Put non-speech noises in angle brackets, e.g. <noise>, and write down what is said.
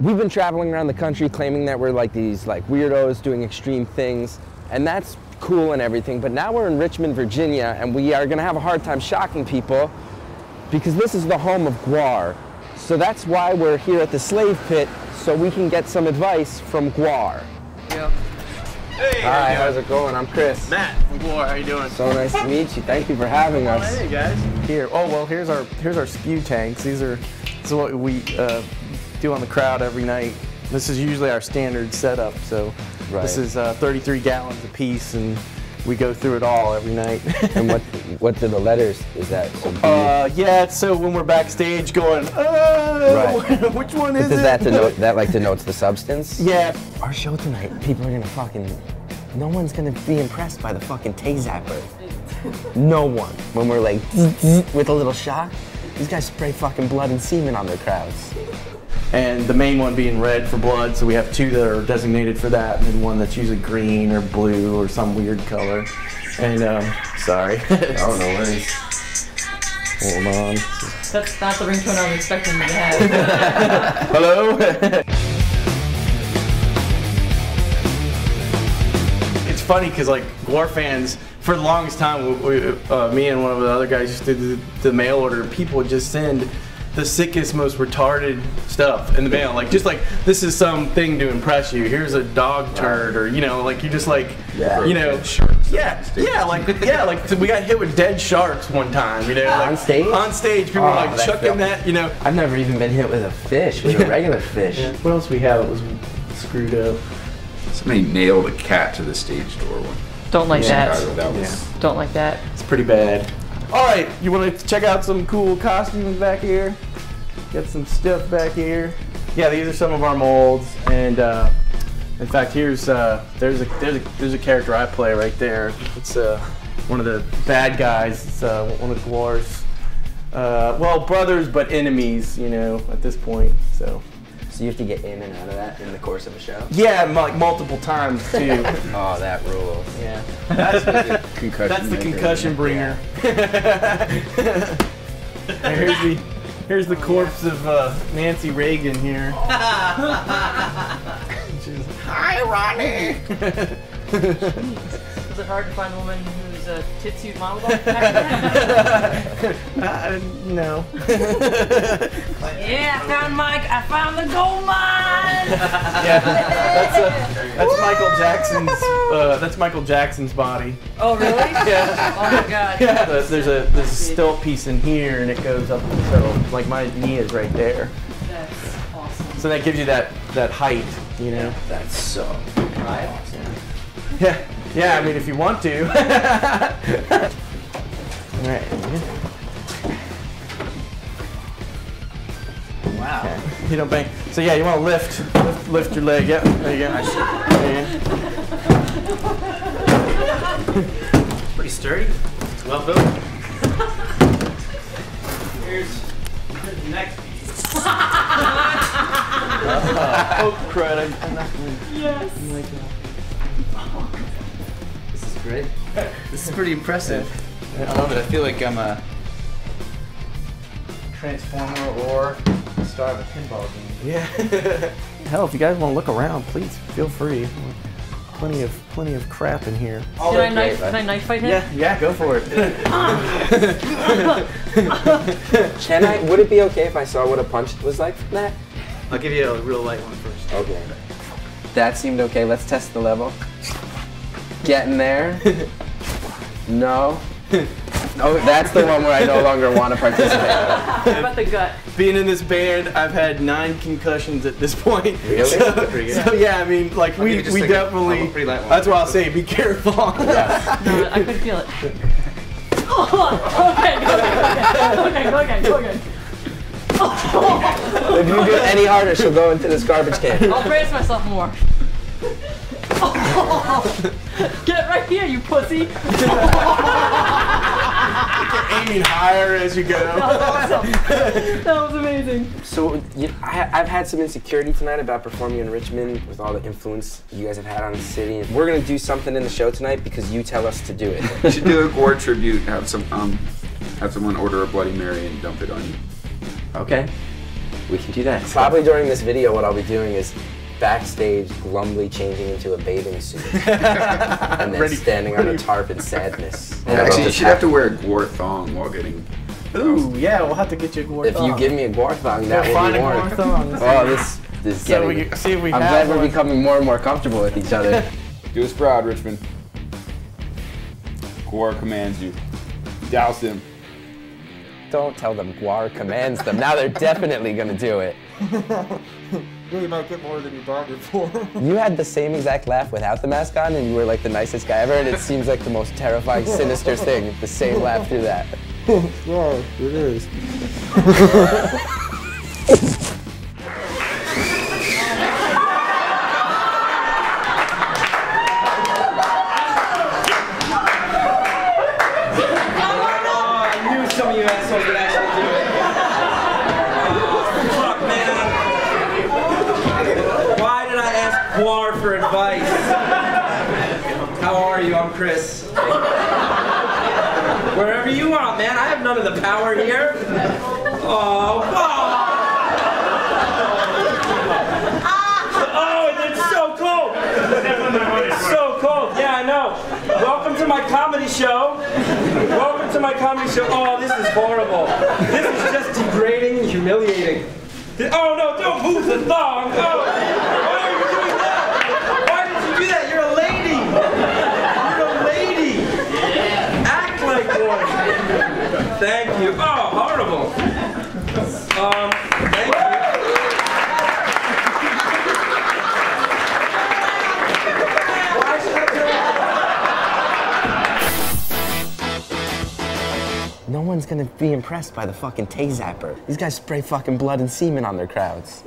we've been traveling around the country claiming that we're like these like weirdos doing extreme things, and that's cool and everything. But now we're in Richmond, Virginia, and we are gonna have a hard time shocking people because this is the home of Gwar. So that's why we're here at the slave pit, so we can get some advice from Gwar. Yeah. Hey, Hi, how's it going? I'm Chris. Matt from Gwar, how you doing? So nice to meet you. Thank you for having us. Hey guys. Here, oh well, here's our here's our spew tanks. These are this is what we uh, do on the crowd every night. This is usually our standard setup. So Right. this is uh, 33 gallons a piece, and we go through it all every night. <laughs> And what what do the letters is that? So uh, yeah, so when we're backstage going, oh, Right. <laughs> which one is does it? that denote <laughs> that like denotes the substance? yeah, Our show tonight, people are gonna fucking. No one's gonna be impressed by the fucking Tay Zapper. No one. When we're like with a little shock, these guys spray fucking blood and semen on their crowds. And the main one being red for blood. So we have two that are designated for that, and then one that's usually green or blue or some weird color. And um, sorry. Oh no worries. Hold on. That's not the ringtone I was expecting you to have. <laughs> Hello? <laughs> it's funny because, like, Gwar fans, for the longest time, we, we, uh, me and one of the other guys just did the, the mail order. People would just send the sickest, most retarded stuff in the mail. Like, just like, this is something to impress you. Here's a dog turd, or, you know, like, you just like, Yeah. you know, yeah, yeah, like, yeah, like, we got hit with dead sharks one time, you know, like, On stage? On stage, people Oh, were like oh, chucking that, you know. I've never even been hit with a fish, with a regular fish. What else we have that was screwed up? Somebody nailed a cat to the stage door one. Don't like Chicago, that. that was. Don't like that. It's pretty bad. All right, you want to check out some cool costumes back here? Got some stuff back here. Yeah, these are some of our molds, and uh, in fact, here's uh, there's a there's a there's a character I play right there. It's uh, one of the bad guys. It's uh, one of Gwar's, uh, well, brothers but enemies, you know, at this point. So So you have to get in and out of that in the course of a show? yeah, like multiple times too. <laughs> Oh, that rules. yeah. Concussion That's the maker. concussion bringer. And <laughs> here's the here's the corpse of uh, Nancy Reagan here. Hi, Ronnie. <laughs> Is it hard to find a woman who's a tit suit model? <laughs> uh, no. yeah, I found Mike. I found the gold mine. Yeah, that's uh, that's Michael Jackson's. Uh, that's Michael Jackson's body. oh, really? <laughs> Yeah. Oh my god. <laughs> Yeah, there's there's a there's a stilt piece in here, and it goes up. So like my knee is right there. That's awesome. So that gives you that that height, you know. That's so Right? Yeah, yeah. I mean, if you want to. <laughs> All right. Wow. Okay. You don't bang. So yeah, you want to lift, lift, lift your leg. Yep. There you go. There you go. Pretty sturdy. It's well built. Here's, here's the next piece. <laughs> Oh crud! I'm, I'm not gonna. Yes. This is great. This is pretty impressive. I love it. I feel like I'm a transformer or a star of a pinball game. Yeah. <laughs> Hell, if you guys want to look around, please feel free. Plenty of plenty of crap in here. Can I knife? Can I knife fight him? Yeah, yeah, go for it. <laughs> Can I? Would it be okay if I saw what a punch was like from that? I'll give you a real light one first. Okay. That seemed okay. Let's test the level. Getting there. <laughs> No. <laughs> Oh, that's the one where I no longer want to participate. <laughs> What about the gut? Being in this band, I've had nine concussions at this point. Really? So, Pretty good. so, yeah, I mean, like I'll we, give you just we like a- definitely. a pretty light one. that's why I'll say be careful. <laughs> No, I could feel it. Oh, okay, go again, go again, go again, go again. if you do it any harder, she'll go into this garbage can. I'll brace myself more. Get right here, you pussy. Aiming higher as you go. <laughs> Awesome. That was amazing. So you, I, I've had some insecurity tonight about performing in Richmond with all the influence you guys have had on the city. We're gonna do something in the show tonight because you tell us to do it. You should do a Gwar tribute. Have some um, have someone order a Bloody Mary and dump it on you. okay. We can do that. Probably during this video, what I'll be doing is backstage glumly changing into a bathing suit <laughs> and then Ready- standing on a tarp in sadness. And <laughs> actually, you should have to wear a Gwar thong while getting. Ooh, yeah, we'll have to get you a Gwar If you give me a Gwar thong, that We'll will find be a more. Gwar thong. <laughs> Oh, this, this is So getting. we see if we I'm have glad we're becoming more and more comfortable with each other. Do us proud, Richmond. Gwar commands you. Douse him. Don't tell them Gwar commands them. Now they're definitely gonna do it. <laughs> You might get more than you bargained for. You had the same exact laugh without the mask on, and you were like the nicest guy ever. And it seems like the most terrifying, sinister thing. The same laugh through that. <laughs> yeah, it is. <laughs> Gwar for advice? How are you? I'm Chris. Wherever you want, man. I have none of the power here. Oh, oh. Oh, it's so cold. It's so cold. Yeah, I know. Welcome to my comedy show. Welcome to my comedy show. Oh, this is horrible. This is just degrading humiliating. Oh no, don't move the thong. Oh, why are you doing that? Why did you do that? You're a lady. You're a lady. Act like one. Thank you. Oh, horrible. Um, thank you. No one's gonna be impressed by the fucking Tay Zapper. These guys spray fucking blood and semen on their crowds.